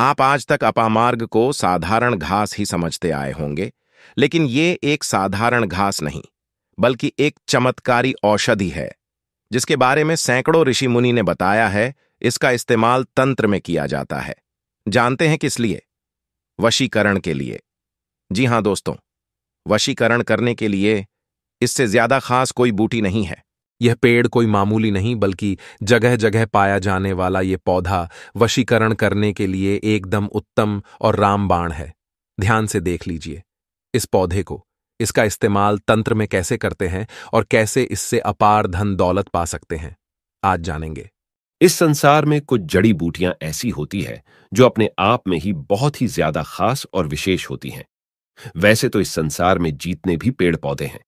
आप आज तक अपामार्ग को साधारण घास ही समझते आए होंगे, लेकिन ये एक साधारण घास नहीं, बल्कि एक चमत्कारी औषधि है, जिसके बारे में सैकड़ों ऋषि मुनि ने बताया है, इसका इस्तेमाल तंत्र में किया जाता है। जानते हैं किस लिए? वशीकरण के लिए। जी हाँ दोस्तों, वशीकरण करने के लिए इससे ज़्यादा खास कोई बूटी नहीं है। यह पेड़ कोई मामूली नहीं, बल्कि जगह जगह पाया जाने वाला ये पौधा वशीकरण करने के लिए एकदम उत्तम और रामबाण है। ध्यान से देख लीजिए इस पौधे को। इसका इस्तेमाल तंत्र में कैसे करते हैं और कैसे इससे अपार धन दौलत पा सकते हैं, आज जानेंगे। इस संसार में कुछ जड़ी बूटियाँ ऐसी होती है जो अपने आप में ही बहुत ही ज़्यादा खास और विशेष होती हैं। वैसे तो इस संसार में जीतने भी पेड़ पौधे हैं।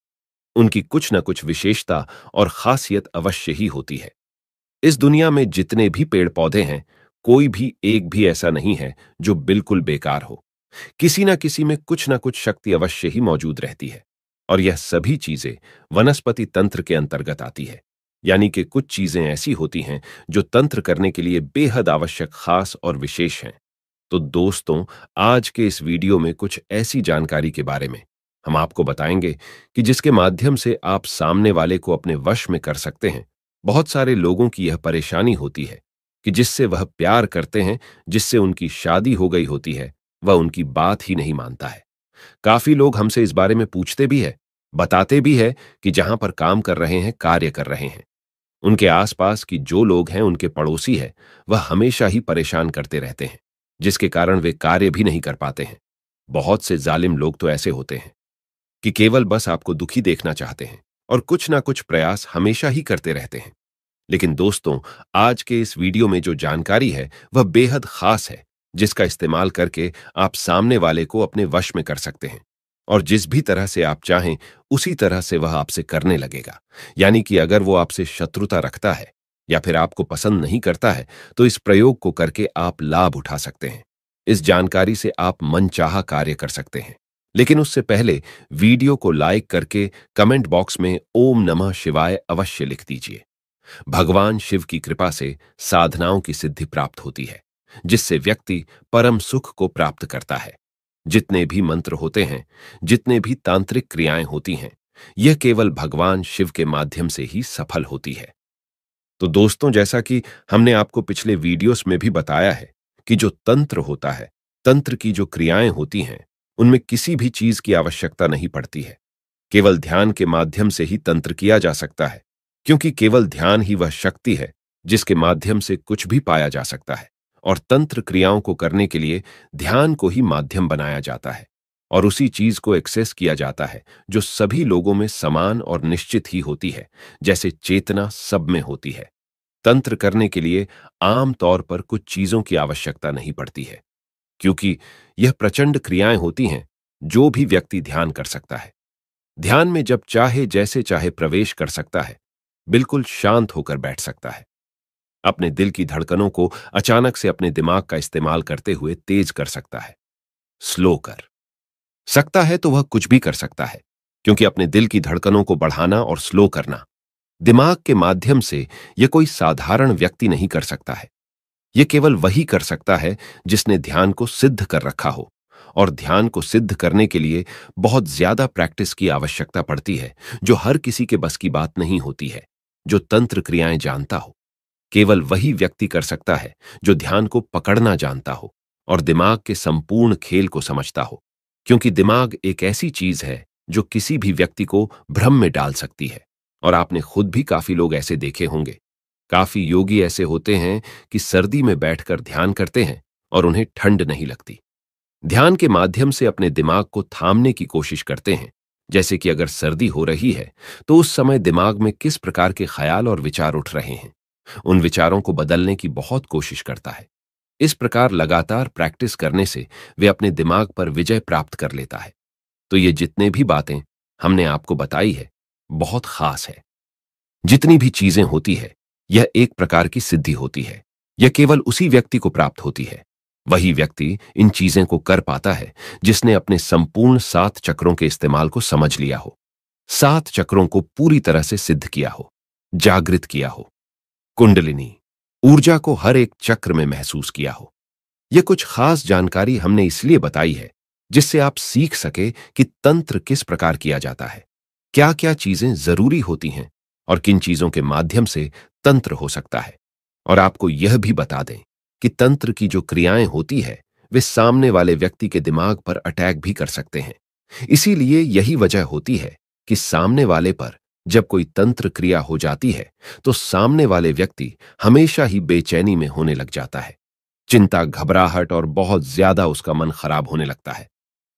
उनकी कुछ न कुछ विशेषता और खासियत अवश्य ही होती है। इस दुनिया में जितने भी पेड़ पौधे हैं, कोई भी एक भी ऐसा नहीं है जो बिल्कुल बेकार हो। किसी न किसी में कुछ न कुछ शक्ति अवश्य ही मौजूद रहती है, और यह सभी चीज़ें वनस्पति तंत्र के अंतर्गत आती है। यानी कि कुछ चीज़ें ऐसी होती हैं जो तंत्र करने के लिए बेहद आवश्यक, खास और विशेष हैं। तो दोस्तों, आज के इस वीडियो में कुछ ऐसी जानकारी के बारे में। हम आपको बताएँगे कि जिसके माध्यम से आप सामने वाले को अपने वश में कर सकते हैं, बहुत सारे लोगों की यह परेशानी होती है कि जिससे वह प्यार करते हैं, जिससे उनकी शादी हो गई होती है, वह उनकी बात ही नहीं मानता है। काफ़ी लोग हमसे इस बारे में पूछते भी है, बताते भी है कि जहाँ पर काम कर रहे हैं, कार्य कर रहे हैं। उनके आसपास की जो लोग हैं, उनके पड़ोसी है, वह हमेशा ही परेशान करते रहते हैं, जिसके कारण वे कार्य भी नहीं कर पाते हैं। बहुत से जालिम लोग तो ऐसे होते हैं। कि केवल बस आपको दुखी देखना चाहते हैं और कुछ ना कुछ प्रयास हमेशा ही करते रहते हैं। लेकिन दोस्तों, आज के इस वीडियो में जो जानकारी है, वह बेहद खास है, जिसका इस्तेमाल करके आप सामने वाले को अपने वश में कर सकते हैं और जिस भी तरह से आप चाहें, उसी तरह से वह आपसे करने लगेगा। यानी कि अगर वो आपसे शत्रुता रखता है या फिर आपको पसंद नहीं करता है तो इस प्रयोग को करके आप लाभ उठा सकते हैं। इस जानकारी से आप मनचाहा कार्य कर सकते हैं। लेकिन उससे पहले वीडियो को लाइक करके कमेंट बॉक्स में ओम नमः शिवाय अवश्य लिख दीजिए। भगवान शिव की कृपा से साधनाओं की सिद्धि प्राप्त होती है, जिससे व्यक्ति परम सुख को प्राप्त करता है। जितने भी मंत्र होते हैं, जितने भी तांत्रिक क्रियाएँ होती हैं, यह केवल भगवान शिव के माध्यम से ही सफल होती है। तो दोस्तों, जैसा कि हमने आपको पिछले वीडियोस में भी बताया है कि जो तंत्र होता है, तंत्र की जो क्रियाएँ होती हैं उनमें किसी भी चीज़ की आवश्यकता नहीं पड़ती है। केवल ध्यान के माध्यम से ही तंत्र किया जा सकता है, क्योंकि केवल ध्यान ही वह शक्ति है, जिसके माध्यम से कुछ भी पाया जा सकता है, और तंत्र क्रियाओं को करने के लिए ध्यान को ही माध्यम बनाया जाता है, और उसी चीज़ को एक्सेस किया जाता है, जो सभी लोगों में समान और निश्चित ही होती है, जैसे चेतना सब में होती है। तंत्र करने के लिए आम तौर पर कुछ चीज़ों की आवश्यकता नहीं पड़ती है। क्योंकि यह प्रचंड क्रियाएँ होती हैं, जो भी व्यक्ति ध्यान कर सकता है। ध्यान में जब चाहे जैसे चाहे प्रवेश कर सकता है, बिल्कुल शांत होकर बैठ सकता है। अपने दिल की धड़कनों को अचानक से अपने दिमाग का इस्तेमाल करते हुए तेज कर सकता है। स्लो कर। सकता है तो वह कुछ भी कर सकता है, क्योंकि अपने दिल की धड़कनों को बढ़ाना और स्लो करना, दिमाग के माध्यम से यह कोई साधारण व्यक्ति नहीं कर सकता है। यह केवल वही कर सकता है जिसने ध्यान को सिद्ध कर रखा हो। और ध्यान को सिद्ध करने के लिए बहुत ज़्यादा प्रैक्टिस की आवश्यकता पड़ती है, जो हर किसी के बस की बात नहीं होती है, जो तंत्र क्रियाएँ जानता हो। केवल वही व्यक्ति कर सकता है जो ध्यान को पकड़ना जानता हो और दिमाग के संपूर्ण खेल को समझता हो, क्योंकि दिमाग एक ऐसी चीज़ है जो किसी भी व्यक्ति को भ्रम में डाल सकती है। और आपने खुद भी काफ़ी लोग ऐसे देखे होंगे काफ़ी योगी ऐसे होते हैं कि सर्दी में बैठकर ध्यान करते हैं और उन्हें ठंड नहीं लगती। ध्यान के माध्यम से अपने दिमाग को थामने की कोशिश करते हैं, जैसे कि अगर सर्दी हो रही है तो उस समय दिमाग में किस प्रकार के ख्याल और विचार उठ रहे हैं। उन विचारों को बदलने की बहुत कोशिश करता है। इस प्रकार लगातार प्रैक्टिस करने से वे अपने दिमाग पर विजय प्राप्त कर लेता है। तो ये जितने भी बातें हमने आपको बताई है, बहुत खास है। जितनी भी चीज़ें होती है यह एक प्रकार की सिद्धि होती है। यह केवल उसी व्यक्ति को प्राप्त होती है। वही व्यक्ति इन चीज़ें को कर पाता है जिसने अपने संपूर्ण सात चक्रों के इस्तेमाल को समझ लिया हो। सात चक्रों को पूरी तरह से सिद्ध किया हो, जागृत किया हो। कुंडलिनी, ऊर्जा को हर एक चक्र में महसूस किया हो। यह कुछ खास जानकारी हमने इसलिए बताई है जिससे आप सीख सके कि तंत्र किस प्रकार किया जाता है क्या क्या चीज़ें ज़रूरी होती हैं और किन चीज़ों के माध्यम से तंत्र हो सकता है। और आपको यह भी बता दें कि तंत्र की जो क्रियाएँ होती है, वे सामने वाले व्यक्ति के दिमाग पर अटैक भी कर सकते हैं। इसीलिए यही वजह होती है कि सामने वाले पर जब कोई तंत्र क्रिया हो जाती है तो सामने वाले व्यक्ति हमेशा ही बेचैनी में होने लग जाता है। चिंता, घबराहट और बहुत ज़्यादा उसका मन खराब होने लगता है।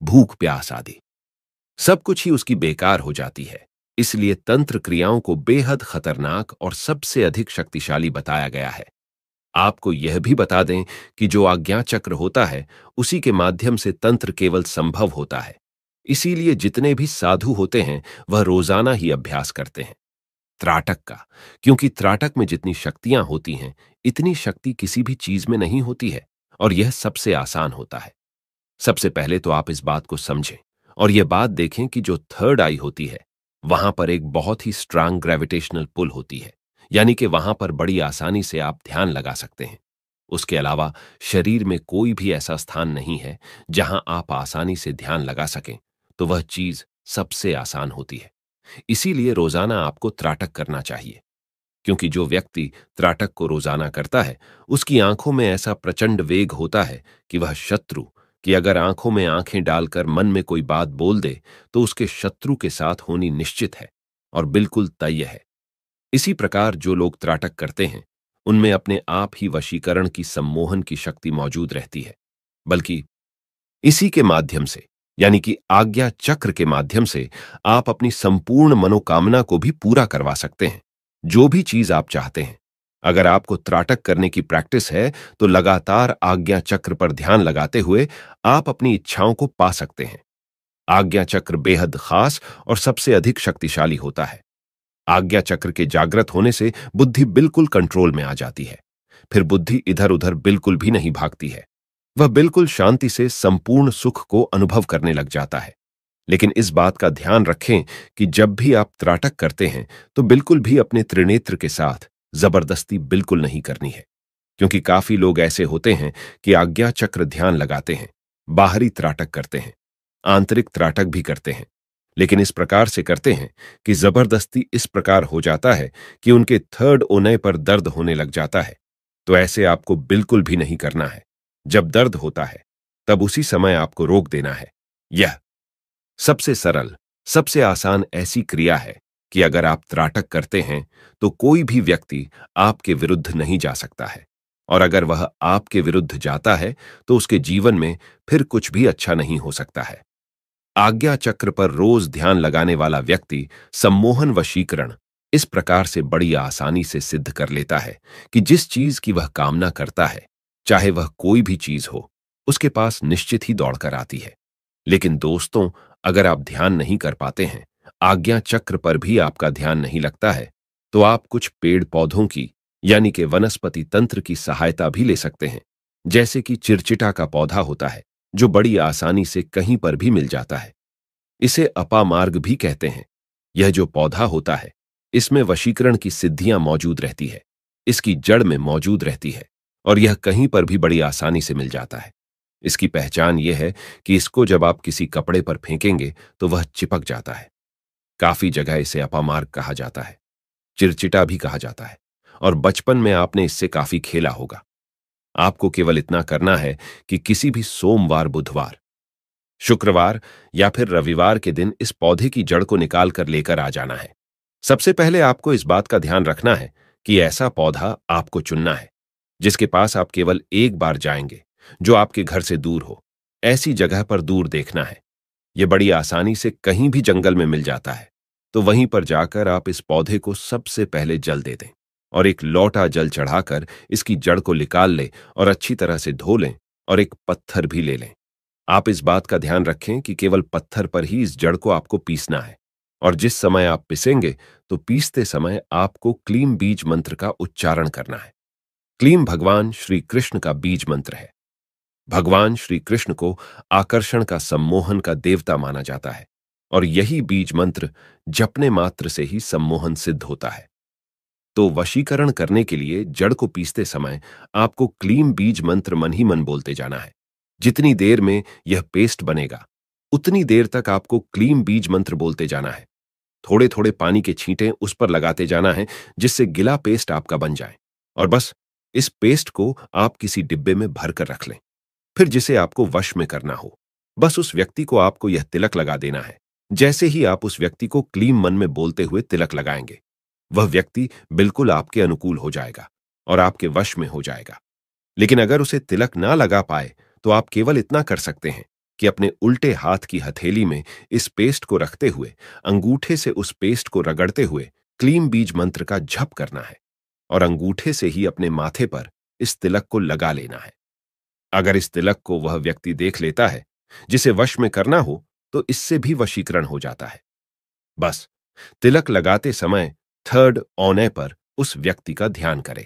भूख, प्यास आदि। सब कुछ ही उसकी बेकार हो जाती है। इसलिए तंत्र क्रियाओं को बेहद खतरनाक और सबसे अधिक शक्तिशाली बताया गया है। आपको यह भी बता दें कि जो आज्ञा चक्र होता है, उसी के माध्यम से तंत्र केवल संभव होता है। इसीलिए जितने भी साधु होते हैं, वह रोज़ाना ही अभ्यास करते हैं। त्राटक का, क्योंकि त्राटक में जितनी शक्तियाँ होती हैं, इतनी शक्ति किसी भी चीज़ में नहीं होती है, और यह सबसे आसान होता है। सबसे पहले तो आप इस बात को समझें, और यह बात देखें कि जो थर्ड आई होती है वहाँ पर एक बहुत ही स्ट्रांग ग्रेविटेशनल पुल होती है, यानी कि वहाँ पर बड़ी आसानी से आप ध्यान लगा सकते हैं। उसके अलावा, शरीर में कोई भी ऐसा स्थान नहीं है जहाँ आप आसानी से ध्यान लगा सकें तो वह चीज़ सबसे आसान होती है। इसीलिए रोज़ाना आपको त्राटक करना चाहिए, क्योंकि जो व्यक्ति त्राटक को रोज़ाना करता है, उसकी आँखों में ऐसा प्रचंड वेग होता है कि वह शत्रु कि अगर आँखों में आँखें डालकर मन में कोई बात बोल दे तो उसके शत्रु के साथ होनी निश्चित है और बिल्कुल तय है। इसी प्रकार जो लोग त्राटक करते हैं, उनमें अपने आप ही वशीकरण की सम्मोहन की शक्ति मौजूद रहती है। बल्कि इसी के माध्यम से, यानी कि आज्ञा चक्र के माध्यम से, आप अपनी संपूर्ण मनोकामना को भी पूरा करवा सकते हैं, जो भी चीज़ आप चाहते हैं। अगर आपको त्राटक करने की प्रैक्टिस है तो लगातार आज्ञा चक्र पर ध्यान लगाते हुए आप अपनी इच्छाओं को पा सकते हैं। आज्ञा चक्र बेहद खास और सबसे अधिक शक्तिशाली होता है। आज्ञा चक्र के जागृत होने से बुद्धि बिल्कुल कंट्रोल में आ जाती है। फिर बुद्धि इधर उधर बिल्कुल भी नहीं भागती है। वह बिल्कुल शांति से संपूर्ण सुख को अनुभव करने लग जाता है। लेकिन इस बात का ध्यान रखें कि जब भी आप त्राटक करते हैं तो बिल्कुल भी अपने त्रिनेत्र के साथ ज़बरदस्ती बिल्कुल नहीं करनी है, क्योंकि काफ़ी लोग ऐसे होते हैं कि आज्ञा चक्र ध्यान लगाते हैं, बाहरी त्राटक करते हैं, आंतरिक त्राटक भी करते हैं, लेकिन इस प्रकार से करते हैं कि ज़बरदस्ती इस प्रकार हो जाता है कि उनके थर्ड ओनय पर दर्द होने लग जाता है तो ऐसे आपको बिल्कुल भी नहीं करना है। जब दर्द होता है, तब उसी समय आपको रोक देना है। यह सबसे सरल, सबसे आसान ऐसी क्रिया है। कि अगर आप त्राटक करते हैं तो कोई भी व्यक्ति आपके विरुद्ध नहीं जा सकता है। और अगर वह आपके विरुद्ध जाता है तो उसके जीवन में फिर कुछ भी अच्छा नहीं हो सकता है। आज्ञा चक्र पर रोज ध्यान लगाने वाला व्यक्ति सम्मोहन वशीकरण इस प्रकार से बड़ी आसानी से सिद्ध कर लेता है कि जिस चीज़ की वह कामना करता है, चाहे वह कोई भी चीज़ हो, उसके पास निश्चित ही दौड़कर आती है। लेकिन दोस्तों, अगर आप ध्यान नहीं कर पाते हैं आज्ञा चक्र पर भी आपका ध्यान नहीं लगता है तो आप कुछ पेड़ पौधों की, यानी कि वनस्पति तंत्र की सहायता भी ले सकते हैं, जैसे कि चिरचिटा का पौधा होता है, जो बड़ी आसानी से कहीं पर भी मिल जाता है। इसे अपामार्ग भी कहते हैं। यह जो पौधा होता है, इसमें वशीकरण की सिद्धियाँ मौजूद रहती है, इसकी जड़ में मौजूद रहती है, और यह कहीं पर भी बड़ी आसानी से मिल जाता है। इसकी पहचान यह है कि इसको जब आप किसी कपड़े पर फेंकेंगे तो वह चिपक जाता है। काफ़ी जगह इसे अपामार्ग कहा जाता है, चिरचिटा भी कहा जाता है, और बचपन में आपने इससे काफ़ी खेला होगा। आपको केवल इतना करना है कि किसी भी सोमवार, बुधवार, शुक्रवार या फिर रविवार के दिन इस पौधे की जड़ को निकाल कर लेकर आ जाना है। सबसे पहले आपको इस बात का ध्यान रखना है कि ऐसा पौधा आपको चुनना है, जिसके पास आप केवल एक बार जाएँगे, जो आपके घर से दूर हो। ऐसी जगह पर दूर देखना है। यह बड़ी आसानी से कहीं भी जंगल में मिल जाता है। तो वहीं पर जाकर आप इस पौधे को सबसे पहले जल दे दें और एक लौटा जल चढ़ाकर इसकी जड़ को निकाल लें और अच्छी तरह से धो लें और एक पत्थर भी ले लें। आप इस बात का ध्यान रखें कि केवल पत्थर पर ही इस जड़ को आपको पीसना है और जिस समय आप पिसेंगे तो पीसते समय आपको क्लीम बीज मंत्र का उच्चारण करना है। क्लीम भगवान श्री कृष्ण का बीज मंत्र है। भगवान श्री कृष्ण को आकर्षण का सम्मोहन का देवता माना जाता है और यही बीज मंत्र जपने मात्र से ही सम्मोहन सिद्ध होता है। तो वशीकरण करने के लिए जड़ को पीसते समय आपको क्लीम बीज मंत्र मन ही मन बोलते जाना है। जितनी देर में यह पेस्ट बनेगा, उतनी देर तक आपको क्लीम बीज मंत्र बोलते जाना है। थोड़े थोड़े पानी के छींटे उस पर लगाते जाना है जिससे गिला पेस्ट आपका बन जाए। और बस इस पेस्ट को आप किसी डिब्बे में भर कर रख लें। फिर जिसे आपको वश में करना हो। बस उस व्यक्ति को आपको यह तिलक लगा देना है, जैसे ही आप उस व्यक्ति को क्लीम मन में बोलते हुए तिलक लगाएँगे। वह व्यक्ति बिल्कुल आपके अनुकूल हो जाएगा और आपके वश में हो जाएगा। लेकिन अगर उसे तिलक ना लगा पाए तो आप केवल इतना कर सकते हैं कि अपने उल्टे हाथ की हथेली में इस पेस्ट को रखते हुए, अंगूठे से उस पेस्ट को रगड़ते हुए क्लीम बीज मंत्र का झप करना है और अंगूठे से ही अपने माथे पर इस तिलक को लगा लेना है। अगर इस तिलक को वह व्यक्ति देख लेता है, जिसे वश में करना हो तो इससे भी वशीकरण हो जाता है। बस, तिलक लगाते समय थर्ड औने पर उस व्यक्ति का ध्यान करें।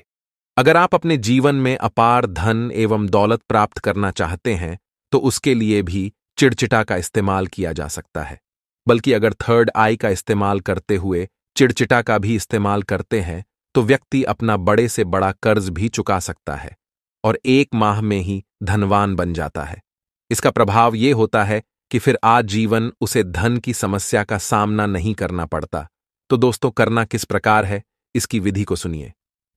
अगर आप अपने जीवन में अपार धन एवं दौलत प्राप्त करना चाहते हैं तो उसके लिए भी चिड़चिटा का इस्तेमाल किया जा सकता है। बल्कि अगर थर्ड आई का इस्तेमाल करते हुए चिड़चिटा का भी इस्तेमाल करते हैं तो व्यक्ति अपना बड़े से बड़ा कर्ज भी चुका सकता है, और एक माह में ही धनवान बन जाता है। इसका प्रभाव ये होता है कि फिर आज जीवन उसे धन की समस्या का सामना नहीं करना पड़ता। तो दोस्तों, करना किस प्रकार है, इसकी विधि को सुनिए।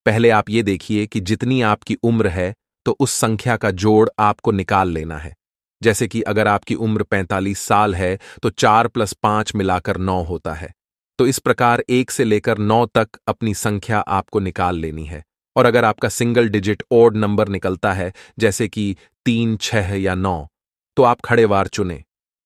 पहले आप ये देखिए कि जितनी आपकी उम्र है तो उस संख्या का जोड़ आपको निकाल लेना है। जैसे कि अगर आपकी उम्र 45 साल है तो चार प्लस पाँच मिलाकर नौ होता है। तो इस प्रकार एक से लेकर नौ तक अपनी संख्या आपको निकाल लेनी है। और अगर आपका सिंगल डिजिट ओड नंबर निकलता है, जैसे कि तीन, छह या नौ तो आप खड़े वार चुने।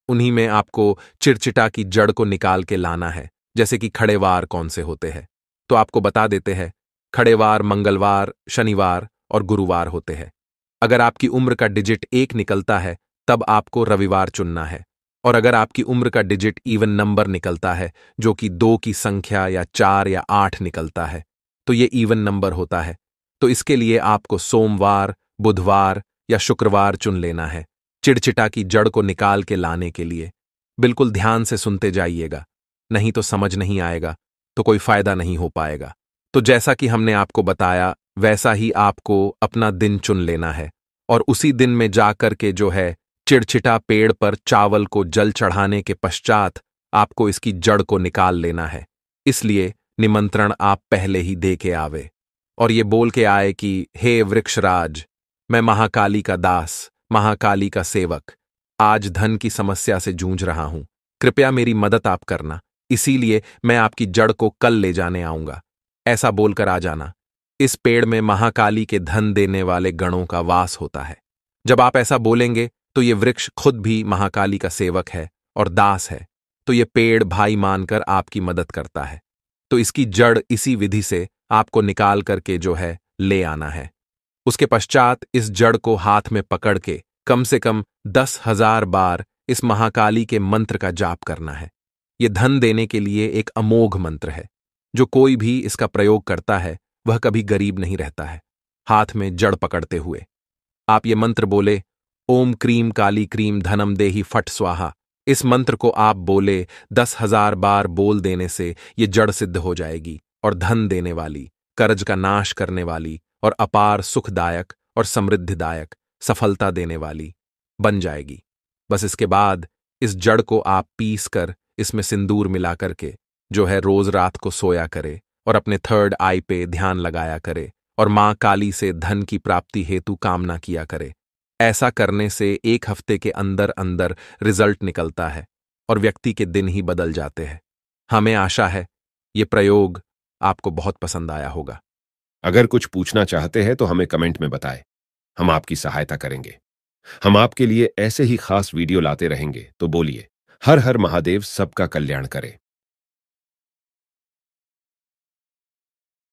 उन्हीं में आपको चिड़चिटा की जड़ को निकाल के लाना है, जैसे कि खड़ेवार कौन से होते हैं। तो आपको बता देते हैं, खड़ेवार मंगलवार, शनिवार और गुरुवार होते हैं। अगर आपकी उम्र का डिजिट एक निकलता है, तब आपको रविवार चुनना है। और अगर आपकी उम्र का डिजिट इवन नंबर निकलता है, जो कि दो की संख्या या चार या आठ निकलता है तो ये इवन नंबर होता है। तो इसके लिए आपको सोमवार, बुधवार या शुक्रवार चुन लेना है, चिड़चिटा की जड़ को निकाल के लाने के लिए। बिल्कुल ध्यान से सुनते जाइएगा, नहीं तो समझ नहीं आएगा तो कोई फ़ायदा नहीं हो पाएगा। तो जैसा कि हमने आपको बताया, वैसा ही आपको अपना दिन चुन लेना है, और उसी दिन में जाकर के जो है, चिड़चिटा पेड़ पर चावल को जल चढ़ाने के पश्चात आपको इसकी जड़ को निकाल लेना है। इसलिए निमंत्रण आप पहले ही दे के आवे। और ये बोल के आए कि, हे वृक्षराज, मैं महाकाली का दास, महाकाली का सेवक, आज धन की समस्या से जूझ रहा हूँ। कृपया मेरी मदद आप करना। इसीलिए मैं आपकी जड़ को कल ले जाने आऊँगा। ऐसा बोलकर आ जाना। इस पेड़ में महाकाली के धन देने वाले गणों का वास होता है। जब आप ऐसा बोलेंगे तो ये वृक्ष खुद भी महाकाली का सेवक है और दास है। तो ये पेड़ भाई मानकर आपकी मदद करता है। तो इसकी जड़ इसी विधि से आपको निकाल करके जो है, ले आना है। उसके पश्चात इस जड़ को हाथ में पकड़ के कम से कम दस हज़ार बार इस महाकाली के मंत्र का जाप करना है। यह धन देने के लिए एक अमोघ मंत्र है। जो कोई भी इसका प्रयोग करता है, वह कभी गरीब नहीं रहता है। हाथ में जड़ पकड़ते हुए। आप ये मंत्र बोले, ओम क्रीम काली क्रीम धनम देही फट स्वाहा। इस मंत्र को आप बोले, दस हज़ार बार बोल देने से ये जड़ सिद्ध हो जाएगी और धन देने वाली, कर्ज का नाश करने वाली और अपार सुखदायक और समृद्धिदायक सफलता देने वाली बन जाएगी। बस इसके बाद इस जड़ को आप पीस कर इसमें सिंदूर मिला करके, जो है रोज रात को सोया करे और अपने थर्ड आई पे ध्यान लगाया करे और माँ काली से धन की प्राप्ति हेतु कामना किया करे ऐसा करने से एक हफ़्ते के अंदर अंदर रिज़ल्ट निकलता है और व्यक्ति के दिन ही बदल जाते हैं। हमें आशा है, ये प्रयोग आपको बहुत पसंद आया होगा। अगर कुछ पूछना चाहते हैं तो हमें कमेंट में बताएँ। हम आपकी सहायता करेंगे। हम आपके लिए ऐसे ही खास वीडियो लाते रहेंगे तो बोलिए, हर हर महादेव सबका कल्याण करे।